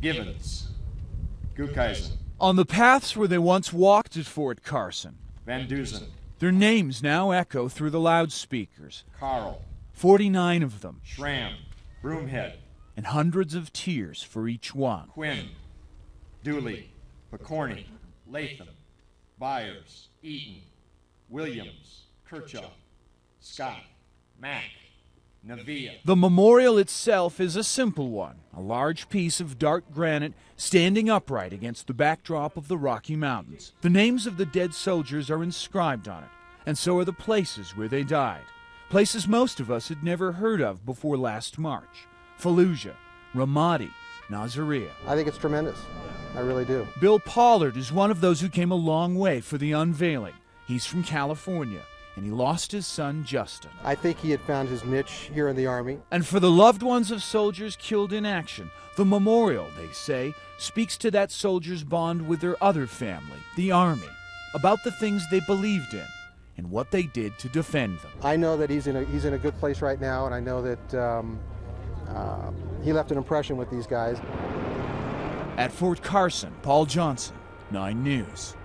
Givens, Gukeisen, On the paths where they once walked at Fort Carson, Van Dusen, their names now echo through the loudspeakers. Carl, 49 of them, Schramm, Broomhead, and hundreds of tears for each one. Quinn, Dooley, Picorni, Latham, Byers, Eaton, Williams, Kirchhoff, Scott, Mack, Navia, The memorial itself is a simple one a large piece of dark granite standing upright against the backdrop of the Rocky Mountains. The names of the dead soldiers are inscribed on it, and so are the places where they died. Places most of us had never heard of before last March Fallujah, Ramadi, Nasiriyah. I think it's tremendous. I really do. Bill Pollard is one of those who came a long way for the unveiling. He's from California, and he lost his son Justin. I think he had found his niche here in the Army. And for the loved ones of soldiers killed in action, the memorial, they say, speaks to that soldier's bond with their other family, the Army, about the things they believed in and what they did to defend them. I know that he's in a, he's in a good place right now, and I know that um, uh, he left an impression with these guys. At Fort Carson, Paul Johnson, 9 News.